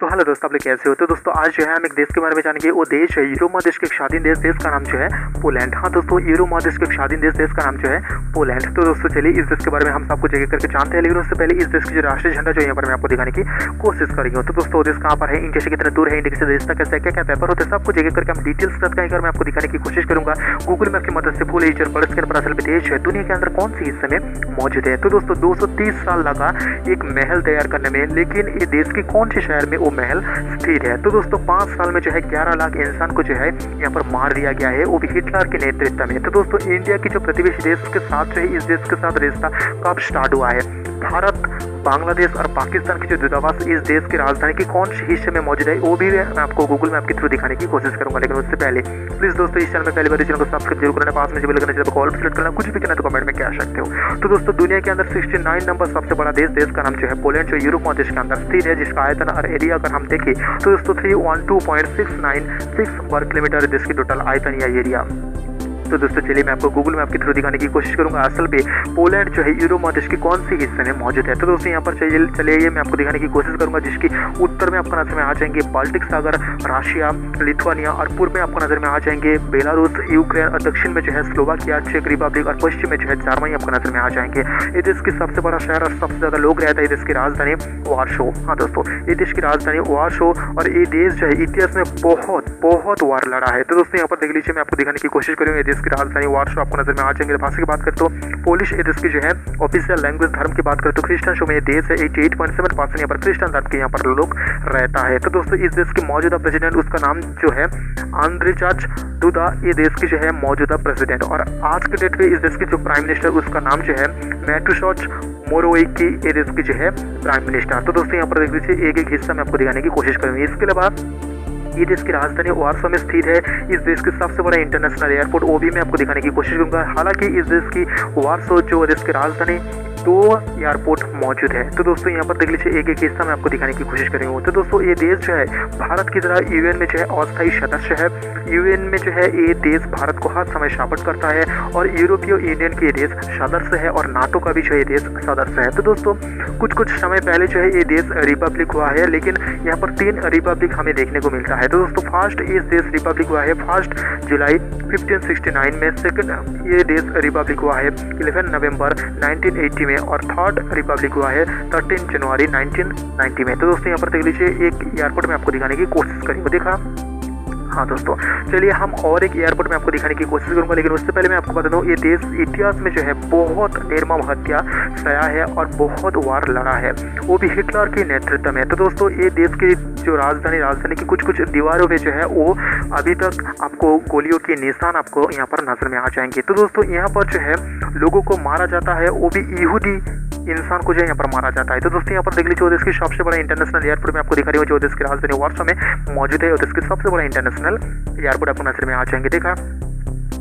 तो हेलो दोस्तों, आप लोग कैसे हो? तो दोस्तों, आज जो है हम एक देश के बारे में जानेंगे। वो देश है यूरो महादेश के स्वाधीन देश। देश का नाम जो है पोलैंड। हाँ दोस्तों यूरो महादेश के स्वाधीन देश। देश का नाम जो है पोलैंड। तो दोस्तों, चलिए इस देश के बारे में हम सबको जगह करके जानते हैं। लेकिन उससे पहले इस देश की जो राष्ट्रीय झंडा जो यहाँ पर मैं आपको दिखाने की कोशिश करेंगे। तो दोस्तों देश कहाँ पर है? इंडिया से कितना दूर है? इंडिया से देश तक कैसे क्या क्या पेपर होते हैं? सबको जगह करके हम डिटेल्स तक मैं आपको दिखाने की कोशिश करूँगा। गूगल मैप की मदद से फुल एज और बड़े स्केल पर असल में देश है दुनिया के अंदर कौन सी हिस्से में मौजूद है? तो दोस्तों, दो साल लगा एक महल तैयार करने में। लेकिन ये देश की कौन से शहर में महल स्थिर है। तो दोस्तों, पाँच साल में जो है ग्यारह लाख इंसान को जो है यहाँ पर मार दिया गया है, वो भी हिटलर के नेतृत्व में। तो दोस्तों, इंडिया की जो प्रतिवेशी देश के साथ जो है, इस देश के साथ रिश्ता कब स्टार्ट हुआ है? भारत, बांग्लादेश और पाकिस्तान की जो दूतावास इस देश की राजधानी के कौन से हिस्से में मौजूद है, वो भी मैं आपको गूगल मैप के थ्रू दिखाने की कोशिश करूँगा। लेकिन उससे पहले प्लीज़ दोस्तों, इस चैनल में पहले बार चैनल को सब्सक्राइब ज़रूर करना, पास में जब लगना चाहिए कॉल सेलेक्ट करना, कुछ भी करना तो कमेंट में क्या सकते हो। तो दोस्तों, दुनिया के अंदर सिक्सटी नंबर सबसे बड़ा देश देश का नाम जो है पोलैंड जो यूरोप देश के अंदर स्थित है, जिसका आयतन और एरिया अगर हम देखें तो दोस्तों three one two point six nine six वर्ग किलोमीटर देश की टोटल आयतन या एरिया। तो दोस्तों, चलिए मैं आपको गूगल मैप के थ्रू दिखाने की कोशिश करूँगा। असल में पोलैंड जो है यूरो महादेश की कौन सी हिस्से में मौजूद है? तो दोस्तों, यहाँ पर चलिए मैं आपको दिखाने की कोशिश करूँगा, जिसकी उत्तर में आपको नज़र में आ जाएँगे बाल्टिक सागर रशिया लिथुआनिया और पूर्व में आपको नज़र में आ जाएँगे बेलारूस यूक्रेन और दक्षिण में जो है स्लोवाकिया चेक रिपब्लिक और पश्चिम में जो है जर्मनी आपको नज़र में आ जाएँगे। ये देश की सबसे बड़ा शहर और सबसे ज़्यादा लोग रहता है देश की राजधानी वार्शो हाँ दोस्तों ये देश की राजधानी वार्शो और ये देश जो है, इतिहास में बहुत बहुत वार लड़ा है। तो दोस्तों, यहाँ पर देख लीजिए, मैं आपको दिखाने की कोशिश करूँगा देश की राजधानी वार्शो आपको नज़र में आ जाएँगे। भाषा की बात करें तो पोलिश ये देश की जो है ऑफिशियल लैंग्वेज धर्म की बात करें तो क्रिश्चियन शो में देश है eighty eight point seven percent यहाँ पर क्रिश्चियन धर्म के यहाँ पर लोग रहता है। तो दोस्तों, इस देश के मौजूदा प्रेसिडेंट उसका नाम जो है आंद्रिचाच दुदा ये देश की जो है मौजूदा प्रेसिडेंट और आज के डेट में इस देश के जो प्राइम मिनिस्टर उसका नाम जो है मैटूशॉच मोरोई की ये देश की जो है प्राइम मिनिस्टर तो दोस्तों, यहाँ पर देख लीजिए एक एक हिस्सा में आपको दिखाने की कोशिश करूँगी। इसके अलावा ये देश की राजधानी वार्सो में स्थित है। इस देश के सबसे बड़ा इंटरनेशनल एयरपोर्ट वो भी मैं आपको दिखाने की कोशिश करूँगा। हालाँकि इस देश की वार्सो जो देश की राजधानी दो एयरपोर्ट मौजूद है। तो दोस्तों, यहाँ पर देख लीजिए एक एक हिस्सा में आपको दिखाने की कोशिश करेंगे। तो दोस्तों, ये देश जो है, भारत की तरह यूएन में जो है, अस्थायी सदस्य है। यूएन में जो है, ये देश भारत को हर समय सपोर्ट करता है और यूरोपीय यूनियन के देश सदस्य है और नाटो का भी जो है देश सदस्य है। तो दोस्तों कुछ कुछ समय पहले जो है, ये देश रिपब्लिक हुआ है, लेकिन यहाँ पर तीन रिपब्लिक हमें देखने को मिलता है। तो दोस्तों फ़र्स्ट इस देश रिपब्लिक हुआ है फ़र्स्ट जुलाई 1569 में सेकंड ये देश रिपब्लिक हुआ है 11 नवंबर 1980 में और थर्ड रिपब्लिक हुआ है 13 जनवरी 1990 में। तो दोस्तों, यहाँ पर देख लीजिए, एक एयरपोर्ट में आपको दिखाने की कोशिश करी। वो देखा? हाँ दोस्तों, चलिए हम और एक एयरपोर्ट में आपको दिखाने की कोशिश करूँगा, लेकिन उससे पहले मैं आपको बता दूँ, ये देश इतिहास में जो है बहुत निर्मम हत्या सया है और बहुत वार लड़ा है। वो भी हिटलर के नेतृत्व में। तो दोस्तों, ये देश की जो राजधानी राजधानी की कुछ कुछ दीवारों पे जो है, वो अभी तक आपको गोलियों के निशान आपको यहाँ पर नज़र में आ जाएँगे। तो दोस्तों, यहाँ पर जो है, लोगों को मारा जाता है, वो भी यहूदी इंसान को जो यहाँ पर मारा जाता है। तो दोस्तों, यहाँ पर देख लीजिए देश की सबसे बड़ा इंटरनेशनल एयरपोर्ट में आपको दिखा रही हूँ जो देश की राजधानी वार्सा में मौजूद है। देश की सबसे बड़ा इंटरनेशनल एयरपोर्ट आपको नज़र में आ जाएँगे। देखा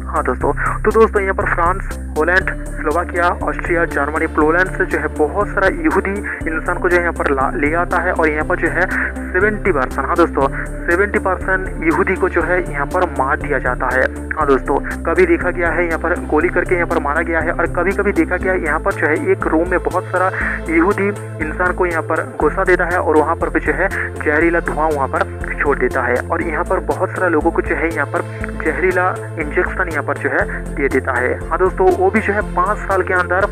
हाँ दोस्तों तो दोस्तों यहाँ पर France Holland Slovakia Austria Germany Poland से जो है बहुत सारा यहूदी इंसान को जो है यहाँ पर ले आता है और यहाँ पर जो है सेवेंटी परसेंट हाँ दोस्तों सेवेंटी परसेंट यहूदी को जो है यहाँ पर मार दिया जाता है हाँ दोस्तों कभी देखा गया है यहाँ पर गोली करके यहाँ पर मारा गया है और कभी कभी देखा गया है यहाँ पर जो है एक रूम में बहुत सारा यहूदी इंसान को यहाँ पर घुसा देता है और वहाँ पर भी जो है जहरीला धुआँ वहाँ पर छोड़ देता है और यहाँ पर बहुत सारा लोगों को जो है यहाँ पर जहरीला इंजेक्शन यहाँ पर जो है दे देता है। हाँ दोस्तों, वो भी जो है पाँच साल के अंदर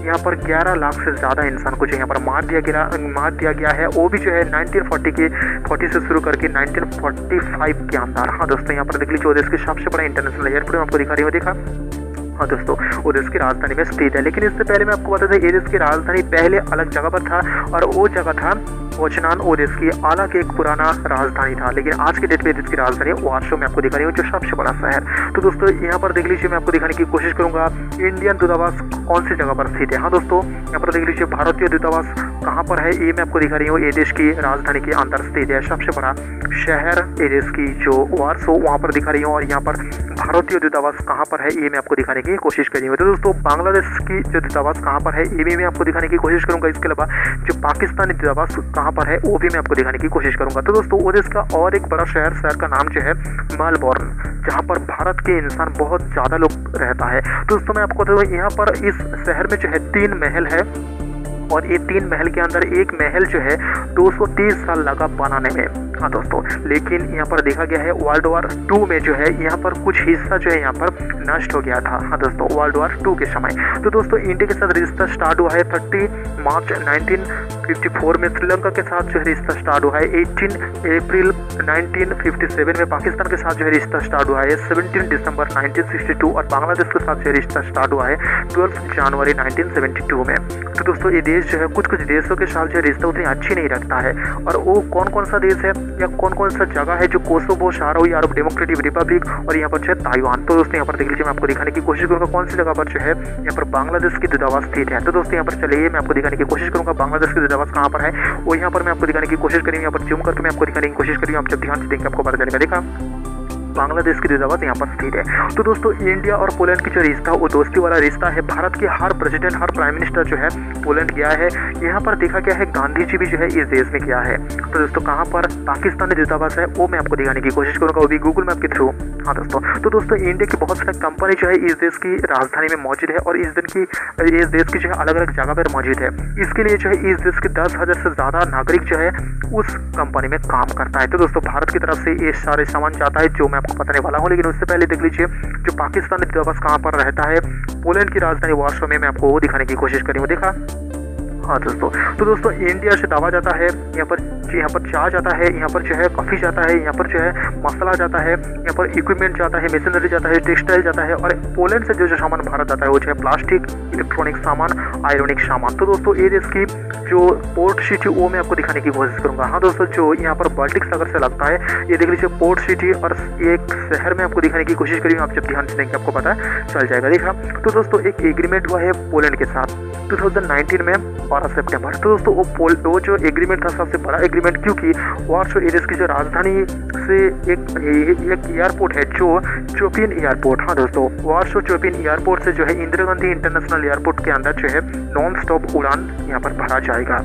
यहाँ पर 11 लाख से ज़्यादा इंसान को जो यहाँ पर मार दिया गया मार दिया गया है। वो भी जो है 1940 के 40 से शुरू करके 1945 के अंदर। हाँ दोस्तों, यहाँ पर देख लीजिए देश के सबसे बड़ा इंटरनेशनल एयरपोर्ट में आपको दिखा रही हूँ, देखा? हाँ दोस्तों वो देश की राजधानी में स्थित है। लेकिन इससे पहले मैं आपको बता दें ये देश की राजधानी पहले अलग जगह पर था और वो जगह था ओचनान ओदेश की अलग एक पुराना राजधानी था, लेकिन आज के डेट में देश की राजधानी वार्शो में आपको दिखा रही हूँ जो सबसे बड़ा शहर। तो दोस्तों, यहाँ पर देख लीजिए, मैं आपको दिखाने की कोशिश करूँगा इंडियन दूतावास कौन सी जगह पर स्थित है? हाँ दोस्तों, यहाँ पर देख लीजिए, भारतीय दूतावास कहाँ पर है, ये मैं आपको दिखा रही हूँ, ये देश की राजधानी के अंदर स्थित है। सबसे बड़ा शहर ये देश की जो वार्सो वहाँ पर दिखा रही हूँ, और यहाँ पर भारतीय दूतावास कहाँ पर है, ये मैं आपको दिखाने की कोशिश करी हूँ। तो दोस्तों, बांग्लादेश की जो दूतावास कहाँ पर है, ये भी मैं आपको दिखाने की कोशिश करूँगा। इसके अलावा जो पाकिस्तानी दूतावास कहाँ पर है, वो भी मैं आपको दिखाने की कोशिश करूँगा। तो दोस्तों, वो का और एक बड़ा शहर शहर का नाम जो है, मेलबॉर्न, जहाँ पर भारत के इंसान बहुत ज़्यादा लोग रहता है। तो दोस्तों, मैं आपको बता दूँ यहाँ पर इस शहर में जो है, तीन महल है और ये तीन महल के अंदर एक महल जो है 230 साल लगा बनाने में। हाँ दोस्तों। लेकिन यहाँ पर देखा गया है वर्ल्ड वार टू में जो है, यहाँ पर कुछ हिस्सा जो है यहाँ पर नष्ट हो गया था। हाँ दोस्तों वर्ल्ड वार टू के समय। तो दोस्तों इंडिया के साथ रिश्ता स्टार्ट हुआ है थर्टी मार्च 1954 में। श्रीलंका के साथ जो है रिश्ता स्टार्ट हुआ है 18 अप्रैल 1957 में। पाकिस्तान के साथ जो है रिश्ता स्टार्ट हुआ है 17 दिसंबर 1962 और बांग्लादेश के साथ जो है रिश्ता स्टार्ट हुआ है 12 जनवरी 1972 में। तो दोस्तों, ये देश जो है कुछ कुछ देशों के साथ जो है रिश्ता उतनी अच्छी नहीं रखता है। और वो कौन कौन सा देश है? या कौन कौन सा जगह है जो Kosovo Sahrawi Arab Democratic Republic और यहाँ पर जो है ताइवान। तो दोस्तों, यहाँ पर देख लीजिए, मैं आपको दिखाने की कोशिश करूँगा कौन सी जगह पर जो है यहाँ पर बांग्लादेश की दूतावास स्थित है। तो दोस्तों, यहाँ पर चलिए, मैं आपको दिखाने की कोशिश करूँगा बांग्लादेश की दूतावास कहाँ पर है। वो यहाँ पर मैं आपको दिखाने की कोशिश करी यहाँ पर जूम करके मैं आपको दिखाने की कोशिश करी आप जब ध्यान से देखेंगे, आपको पता चलेगा देखा बांग्लादेश की दूतावास यहाँ पर स्थित है। तो दोस्तों, इंडिया और पोलैंड की जो रिश्ता, वो दोस्ती वाला रिश्ता है। भारत के हर प्रेसिडेंट हर प्राइम मिनिस्टर जो है, पोलैंड गया है। यहाँ पर देखा गया है गांधी जी भी जो है, इस देश में गया है। तो दोस्तों, कहाँ पर पाकिस्तानी दूतावास है, वो मैं आपको दिखाने की कोशिश करूँगा। वो भी गूगल मैप के थ्रू हाँ दोस्तों तो दोस्तों, इंडिया की बहुत सारी कंपनी जो है, इस देश की राजधानी में मौजूद है और इस दिन की, इस देश की जो है अलग अलग जगह पर मौजूद है। इसके लिए जो है, इस देश के दस हज़ार से ज़्यादा नागरिक जो है, उस कंपनी में काम करता है। तो दोस्तों, भारत की तरफ़ से ये सारे सामान जाता है, जो मैं आपको बताने वाला हूँ, लेकिन उससे पहले देख लीजिए, जो पाकिस्तानी दूतावास कहाँ पर रहता है, पोलैंड की राजधानी वार्सो में मैं आपको वो दिखाने की कोशिश करी हूँ। देखा? हाँ दोस्तों। तो दोस्तों इंडिया से दावा जाता है, यहाँ पर यहाँ पर चाय जाता है, यहाँ पर जो है कॉफ़ी जाता है, यहाँ पर जो है मसाला जाता है, यहाँ पर इक्विपमेंट जाता है मशीनरी जाता है टेक्सटाइल जाता है और पोलैंड से जो जो सामान भारत जाता है, वो जो है प्लास्टिक इलेक्ट्रॉनिक सामान आयरनिक सामान। तो दोस्तों, ये देश की जो पोर्ट सिटी वो मैं आपको दिखाने की कोशिश करूँगा। हाँ दोस्तों, जो यहाँ पर बाल्टिक सागर से लगता है, ये देख लीजिए पोर्ट सिटी और एक शहर में आपको दिखाने की कोशिश करी आप जब ध्यान से देंगे आपको पता चल जाएगा। देखा? तो दोस्तों, एक एग्रीमेंट हुआ है पोलैंड के साथ। 2019 में 12 सितंबर। तो दोस्तों, वो पोल वो जो एग्रीमेंट था, सबसे बड़ा एग्रीमेंट क्योंकि वार्सो एरियस की जो राजधानी से एक एक एयरपोर्ट है, जो चोपिन एयरपोर्ट हाँ दोस्तों वार्सो चोपिन एयरपोर्ट से जो है, इंदिरा गांधी इंटरनेशनल एयरपोर्ट के अंदर जो है नॉन स्टॉप उड़ान यहाँ पर भरा जाएगा।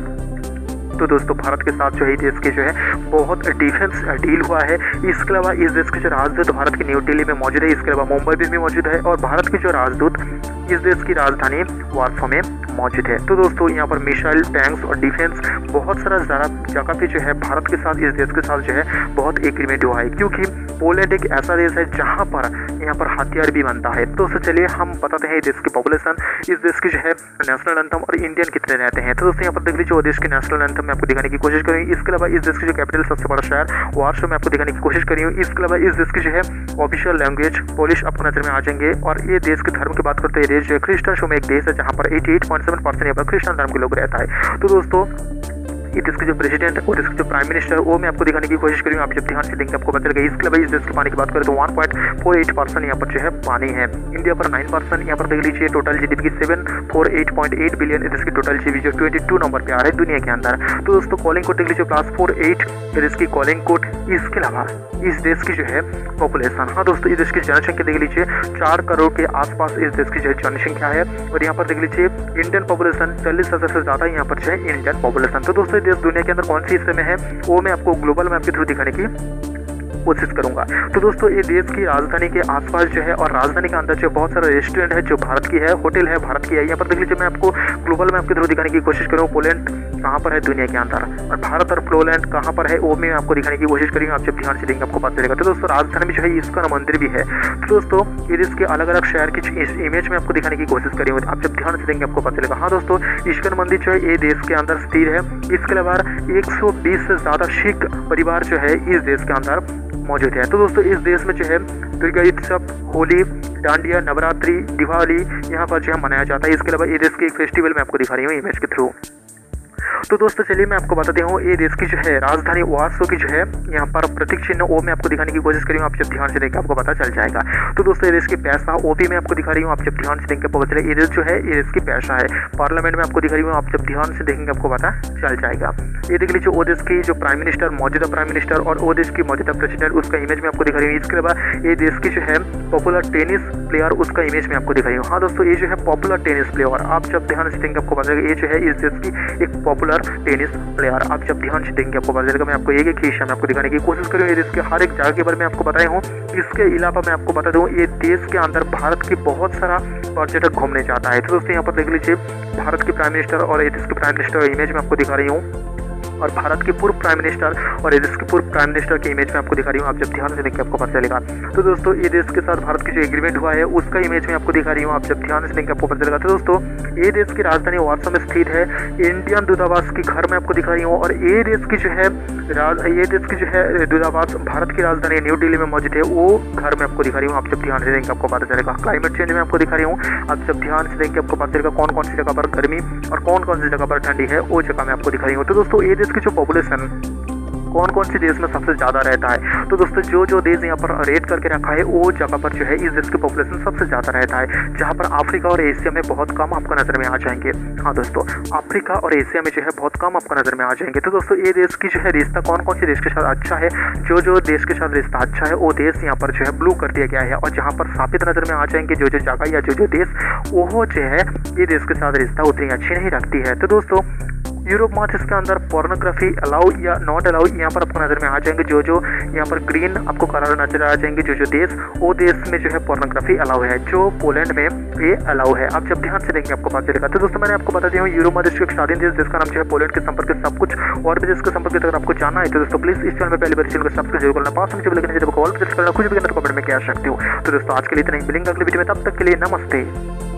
तो दोस्तों, भारत के साथ जो है देश के जो है, बहुत डिफेंस डील हुआ है। इसके अलावा इस देश के जो राजदूत भारत की न्यू दिल्ली में मौजूद है, इसके अलावा मुंबई में भी मौजूद है और भारत के जो राजदूत इस देश की राजधानी वार्सो में मौजूद है। तो दोस्तों, यहाँ पर मिसाइल टैंक्स और डिफेंस बहुत सारा जगह पे जो है, भारत के साथ, इस देश के साथ जो है, बहुत एग्रीमेंट हुआ है। क्योंकि पोलैंड एक ऐसा देश है जहाँ पर यहाँ पर हथियार भी बनता है। तो उससे चलिए, हम बताते हैं इस देश की पॉपुलेशन इस देश की जो है नेशनल एंथम और इंडियन कितने रहते हैं। तो दोस्तों, यहाँ पर देख लीजिए, वो देश की नेशनल एंथम मैं आपको दिखाने की कोशिश करी। इसके अलावा इस देश की जो कैपिटल सबसे बड़ा शहर, वार्सो में आपको दिखाने की कोशिश करी। हूँ इसके अलावा इस देश की जो है ऑफिशियल लैंग्वेज पोलिश आपको नज़र में आ जाएँगे। और ये देश के धर्म की बात करते हैं देश जो है क्रिस्टन शो में एक देश है, जहाँ पर eighty eight point seven percent यहाँ पर क्रिस्टन धर्म के लोग रहता है। तो दोस्तों देश के जो प्रेसिडेंट और इसके जो प्राइम मिनिस्टर वो मैं आपको दिखाने की कोशिश करूँ आप जब ध्यान से देंगे आपको पता लगेगा इसके अलावा इस देश के पानी की बात करें तो one point four eight percent यहाँ पर जो है पानी है इंडिया पर नाइन परसेंट यहाँ पर देख लीजिए टोटल जी की seven four eight point eight billion देश की टोटल जी जो ट्वेंटी टू नंबर पे आ रहा है दुनिया के अंदर तो दोस्तों कॉलिंग कोड देख लीजिए प्लस फोर एट देश की कॉलिंग कोड इसके अलावा इस देश की जो है पॉपुलेशन हाँ दोस्तों इस देश की जनसंख्या देख लीजिए चार करोड़ के आसपास इस देश की जो है जनसंख्या है और यहाँ पर देख लीजिए इंडियन पॉपुलेशन चालीस हज़ार से ज़्यादा यहाँ पर जो है इंडियन पॉपुलेशन तो दोस्तों दुनिया के अंदर कौन सी हिस्से में है, वो मैं आपको ग्लोबल मैप के थ्रू दिखाने की कोशिश करूँगा। तो दोस्तों, ये देश की राजधानी के आसपास जो है और राजधानी के अंदर जो बहुत सारे रेस्टोरेंट है, जो भारत की है होटल है, भारत की है, यहाँ पर देख लीजिए, मैं आपको ग्लोबल मैप के थ्रू दिखाने की कोशिश करूँ। पोलैंड कहाँ पर है? दुनिया के अंदर। और भारत और पोलैंड कहाँ पर है, वो मैं आपको दिखाने की कोशिश करेंगे। आप जब ध्यान से देंगे, आपको पता चलेगा तो दोस्तों, राजधानी में जो है, इसका मंदिर भी है। तो दोस्तों, ये देश के अलग अलग शहर की इमेज में आपको दिखाने की कोशिश करेंगे। आप जब ध्यान से देंगे, आपको पता चलेगा हाँ दोस्तों ईश्वर मंदिर जो है, ये देश के अंदर स्थिर है। इसके अलावा 120 से ज़्यादा सिख परिवार जो है, इस देश के अंदर मौजूद है। तो दोस्तों, इस देश में जो है दुर्गा उत्सव होली, डांडिया, नवरात्रि, दिवाली, यहाँ पर जो है मनाया जाता है। इसके अलावा ये देश के एक फेस्टिवल मैं आपको दिखा रही हूँ, इमेज के थ्रू। तो दोस्तों चलिए मैं आपको बताती हूँ, ये देश की जो है, राजधानी वार्सो की जो है, यहाँ पर प्रतीक चिन्ह वो मैं आपको दिखाने की कोशिश करी हूँ, आप जब ध्यान से देखेंगे आपको पता चल जाएगा। तो दोस्तों ये देश की पैसा वो भी मैं आपको दिखा रही हूँ, आप जब ध्यान से देखेंगे पता चलेगा ये देश जो है, ये देश की पैसा है। पार्लियामेंट में आपको दिखा रही हूँ, आप जब ध्यान से देखेंगे आपको पता चल जाएगा। ये देख लीजिए वो देश की जो प्राइम मिनिस्टर, मौजूदा प्राइम मिनिस्टर और वो देश की मौजूदा प्रेसिडेंट, उसका इमेज में आपको दिखा रही हूँ। इसके अलावा ये देश की जो है पॉपुलर टेनिस प्लेयर उसका इमेज में आपको दिखा रही हूँ। हाँ दोस्तों, ये जो है पॉपुलर टेनिस प्लेयर आप जब ध्यान से देखेंगे आपको पता चलेगा, ये जो है, इस देश की एक पॉपुलर पॉपुलर टेनिस प्लेयर आप जब ध्यान देंगे आपको पता चलेगा मैं आपको एक एक हिस्सा में आपको दिखाने की कोशिश करूँ के हर एक जगह के बारे में आपको बताया हूँ। इसके अलावा मैं आपको बता दूँ, ये देश के अंदर भारत के बहुत सारा पर्यटक घूमने जाता है। तो दोस्तों, यहाँ पर देख लीजिए, भारत के प्राइम मिनिस्टर और ये देश के प्राइम मिनिस्टर इमेज में आपको दिखा रही हूँ। और भारत के पूर्व प्राइम मिनिस्टर और ये देश के पूर्व प्राइम मिनिस्टर की इमेज में आपको दिखा रही हूँ। आप जब ध्यान से देखेंगे आपको पता चलेगा। तो दोस्तों, ये देश के साथ भारत की जो एग्रीमेंट हुआ है, उसका इमेज में आपको दिखा रही हूँ। आप जब ध्यान से देखेंगे आपको पता चलेगा। तो दोस्तों, ये देश की राजधानी वार्सा में स्थित है। इंडियन दूतावास के घर में आपको दिखा रही हूँ। और ये देश की जो है ये देश की जो है, दूतावास भारत की राजधानी न्यू दिल्ली में मौजूद है। वो घर में आपको दिखा रही हूँ। आप जब ध्यान से देखेंगे आपको पता चलेगा। क्लाइमेट चेंज में आपको दिखा रही हूँ। आप जब ध्यान से देखेंगे आपको पता चलेगा कौन कौन सी जगह पर गर्मी और कौन कौन सी जगह पर ठंडी है, वो जगह मैं आपको दिखा रही हूँ। तो दोस्तों, ये देश की जो पॉपुलेशन कौन कौन से देश में सबसे ज़्यादा रहता है? तो दोस्तों जो जो देश यहाँ पर रेट करके रखा है, वो जगह पर जो है इस देश की पॉपुलेशन सबसे ज़्यादा रहता है, जहाँ पर अफ्रीका और एशिया में बहुत कम आपको नज़र में आ जाएँगे। हाँ दोस्तों, अफ्रीका और एशिया में जो है बहुत कम आपको नज़र में आ जाएँगे। तो दोस्तों, ये देश की जो है रिश्ता कौन कौन से देश के साथ अच्छा है जो जो देश के साथ रिश्ता अच्छा है, वो देश यहाँ पर जो है ब्लू कर दिया गया है। और जहाँ पर साबित नज़र में आ जाएँगे जो जो जगह या जो जो देश, वो जो है, ये देश के साथ रिश्ता उतनी अच्छी नहीं रखती है। तो दोस्तों यूरोप मार्च इसके अंदर पोर्नोग्राफी अलाउ या नॉट अलाउ यहाँ पर आपको नज़र में आ जाएँगे। जो जो यहाँ पर ग्रीन आपको कलर नज़र आ जाएँगे जो जो देश, वो देश में जो है पोर्नोग्राफी अलाउ है, जो पोलैंड में ये अलाउ है। आप जब ध्यान से देंगे आपको पता चलेगा। तो दोस्तों, मैंने आपको बता दिया यूरोप मार्च एक स्वाधीन देश जिसका नाम जो है पोलैंड के संपर्क सब कुछ, और भी देश के संपर्क अगर आपको जाना है तो दोस्तों प्लीज़ इस चैनल में पहले बार चैनल को सब्सक्राइब ज़रूर करना। पास में लेकिन जब कॉल करना, कुछ भी कमेंट में क्या सकते हो। तो दोस्तों, आज के लिए इतना ही। मिलेंगे अगले वीडियो में, तब तक के लिए नमस्ते।